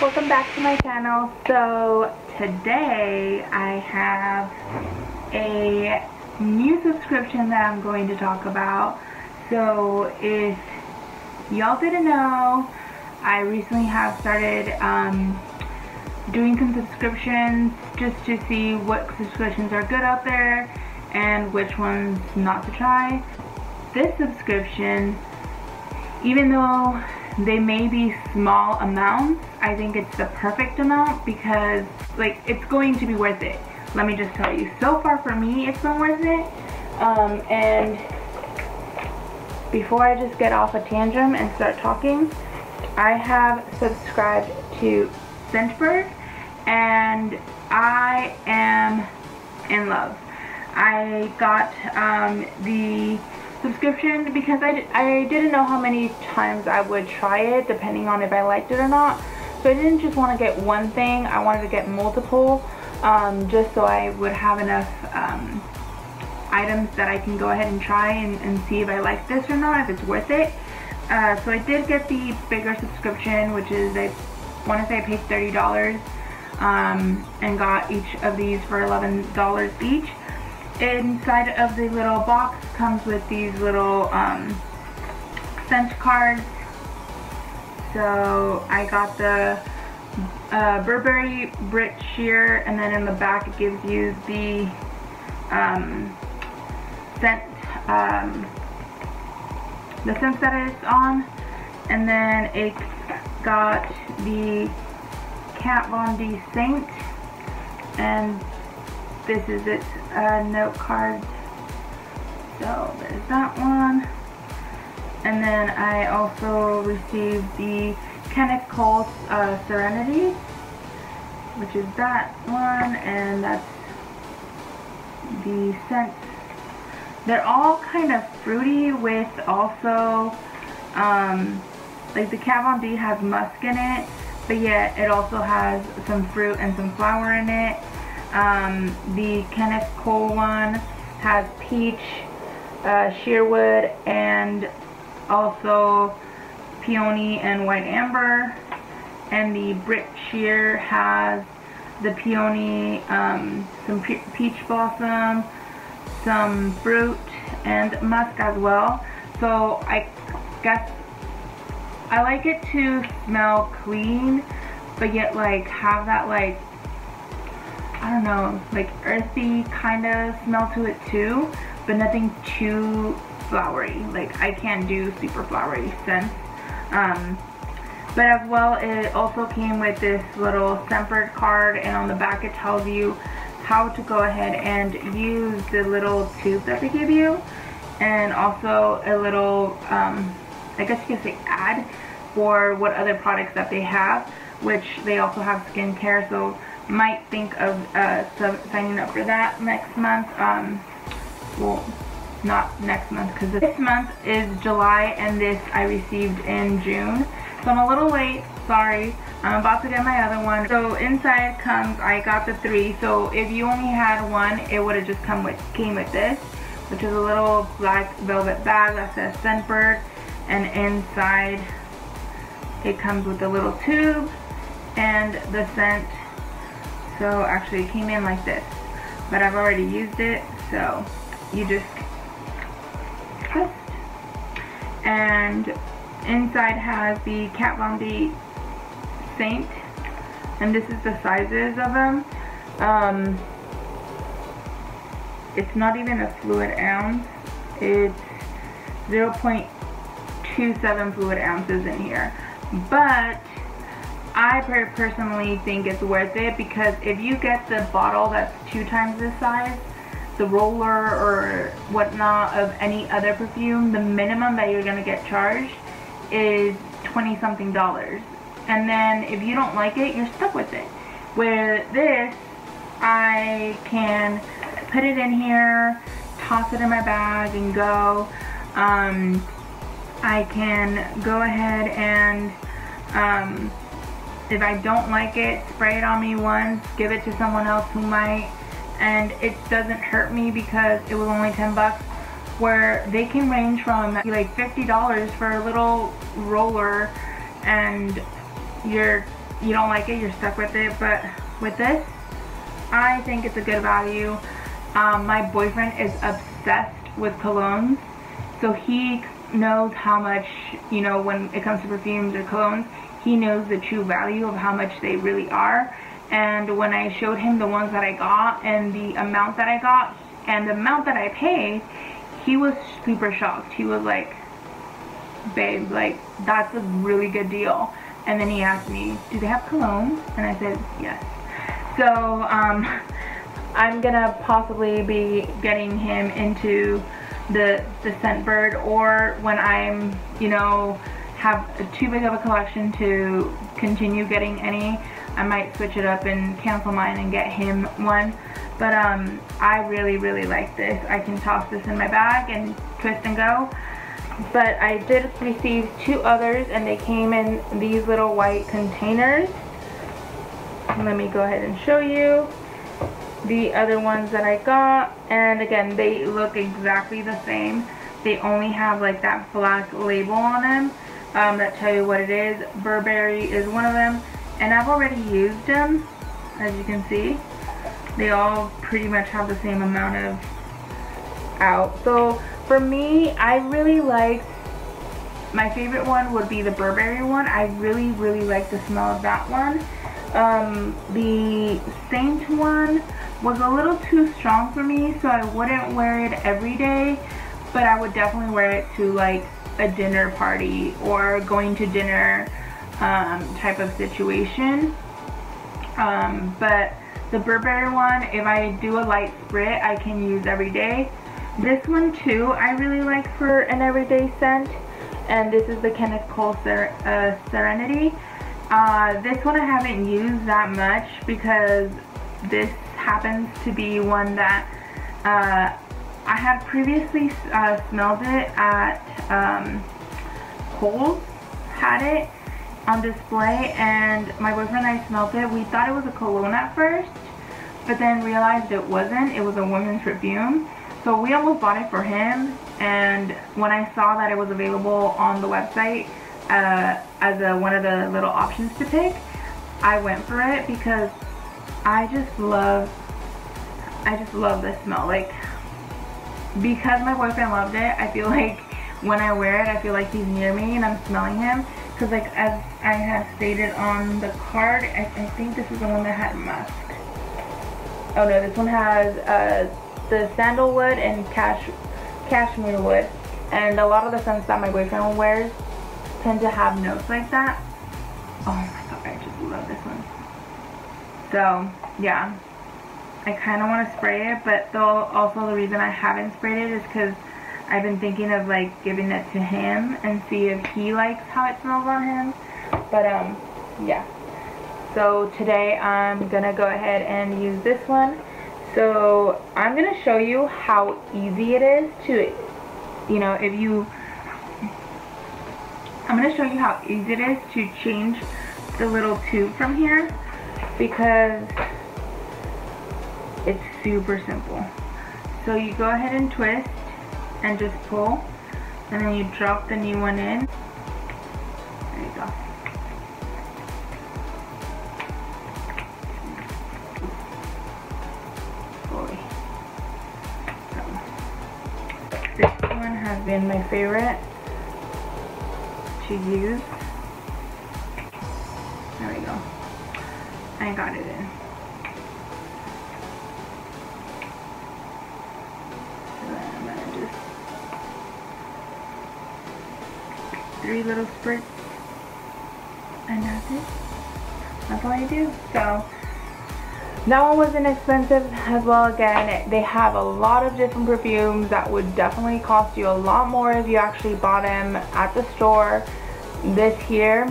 welcome back to my channel. So today I have a new subscription that I'm going to talk about. So if y'all didn't know I recently have started um, doing some subscriptions just to see what subscriptions are good out there and which ones not to try. This subscription even though they may be small amounts. I think it's the perfect amount because like it's going to be worth it. Let me just tell you so far for me it's been worth it. Um, and before I just get off a tangent and start talking I have subscribed to Scentbird and I am in love. I got um, the subscription because I, I didn't know how many times I would try it depending on if I liked it or not. So I didn't just want to get one thing, I wanted to get multiple um, just so I would have enough um, items that I can go ahead and try and, and, see if I like this or not, if it's worth it. Uh, so I did get the bigger subscription which is I want to say I paid $30 um, and got each of these for $11 each inside of the little box comes with these little um, scent cards. So I got the uh, Burberry Brit Sheer and then in the back it gives you the um, scent um, the scent that it's on and then it got the Kat Von D Saint and this is its uh, note card. So there's that one. And then I also received the Kenneth Cole uh, Serenity, which is that one, and that's the scent. They're all kind of fruity with also, um, like the Kat D has musk in it, but yet it also has some fruit and some flower in it. Um, the Kenneth Cole one has peach, uh, sheerwood, and also peony and white amber. And the Brit Sheer has the peony, um, some pe peach blossom, some fruit, and musk as well. So I guess I like it to smell clean, but yet like have that like I don't know, like earthy kind of smell to it too, but nothing too flowery. Like I can't do super flowery scents. Um, but as well, it also came with this little Scentbird card and on the back it tells you how to go ahead and use the little tube that they give you and also a little, um, I guess you could say ad for what other products that they have, which they also have skincare. So might think of uh, signing up for that next month. Um, well, not next month because this month is July and this I received in June. So I'm a little late, sorry. I'm about to get my other one. So inside comes, I got the three. So if you only had one, it would have just come with, came with this, which is a little black velvet bag that says Scentbird. And inside, it comes with a little tube and the scent so actually it came in like this. But I've already used it so you just twist and inside has the Kat Von D Saint and this is the sizes of them um, it's not even a fluid ounce. It's 0.27 fluid ounces in here. But I personally think it's worth it because if you get the bottle that's two times this size, the roller or whatnot of any other perfume, the minimum that you're going to get charged is 20 something dollars. And then if you don't like it, you're stuck with it. With this, I can put it in here, toss it in my bag and go. Um, I can go ahead and um, if I don't like it, spray it on me once, give it to someone else who might, and it doesn't hurt me because it was only 10 bucks where they can range from like $50 for a little roller and you're you don't like it, you're stuck with it. But with this, I think it's a good value. Um, my boyfriend is obsessed with colognes. So he knows how much, you know, when it comes to perfumes or colognes, he knows the true value of how much they really are. And when I showed him the ones that I got and the amount that I got and the amount that I paid, he was super shocked. He was like, babe, like, that's a really good deal. And then he asked me, do they have cologne? And I said, yes. So, um, I'm gonna possibly be getting him into the, the Scentbird or when I'm, you know, have too big of a collection to continue getting any, I might switch it up and cancel mine and get him one. But um, I really, really like this. I can toss this in my bag and twist and go. But I did receive two others and they came in these little white containers. Let me go ahead and show you the other ones that I got. And again, they look exactly the same. They only have like that black label on them um, that tell you what it is. Burberry is one of them. And I've already used them, as you can see. They all pretty much have the same amount of out. So for me, I really like, my favorite one would be the Burberry one. I really, really like the smell of that one. Um, the Saint one was a little too strong for me, so I wouldn't wear it every day, but I would definitely wear it to like a dinner party or going to dinner um, type of situation. Um, but the Burberry one, if I do a light sprit, I can use every day. This one too, I really like for an everyday scent. And this is the Kenneth Cole Ser uh, Serenity. Uh, this one I haven't used that much because this happens to be one that uh, I had previously uh, smelled it at um, Kohl's, had it on display and my boyfriend and I smelled it. We thought it was a cologne at first, but then realized it wasn't. It was a woman's perfume. So we almost bought it for him and when I saw that it was available on the website uh, as a, one of the little options to pick, I went for it because I just love, I just love this smell. Like, because my boyfriend loved it, I feel like when I wear it, I feel like he's near me and I'm smelling him. Because like as I have stated on the card, I, I, think this is the one that had musk. Oh no, this one has uh, the sandalwood and cash, cashmere wood. And a lot of the scents that my boyfriend wears tend to have notes like that. Oh my god, I just love this one. So, yeah. I kind of want to spray it, but though also the reason I haven't sprayed it is because I've been thinking of like giving it to him and see if he likes how it smells on him. But um, yeah. So today I'm gonna go ahead and use this one. So I'm gonna show you how easy it is to, you know, if you, I'm gonna show you how easy it is to change the little tube from here because it's super simple. So you go ahead and twist and just pull and then you drop the new one in. There you go. This one has been my favorite to use. There we go. I got it in. Three little spritz and that's it. That's all I do. So that one was inexpensive as well again. They have a lot of different perfumes that would definitely cost you a lot more if you actually bought them at the store. This here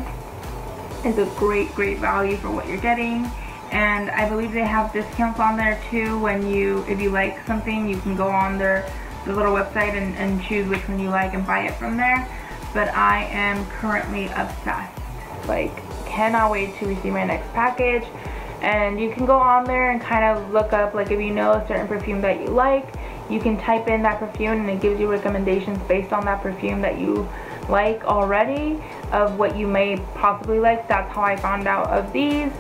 is a great, great value for what you're getting. And I believe they have discounts on there too when you, if you like something, you can go on their, the little website and, and choose which one you like and buy it from there but I am currently obsessed. Like, cannot wait to receive my next package. And you can go on there and kind of look up, like if you know a certain perfume that you like, you can type in that perfume and it gives you recommendations based on that perfume that you like already of what you may possibly like. That's how I found out of these.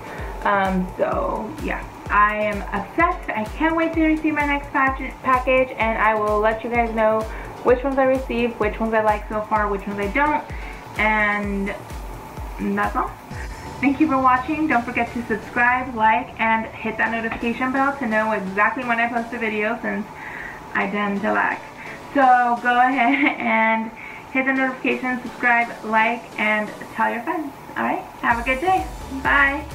Um, so yeah, I am obsessed. I can't wait to receive my next package and I will let you guys know which ones I received, which ones I like so far, which ones I don't. And that's all. Thank you for watching. Don't forget to subscribe, like, and hit that notification bell to know exactly when I post a video since I tend to lag. So go ahead and hit the notification, subscribe, like, and tell your friends. Alright? Have a good day. Bye.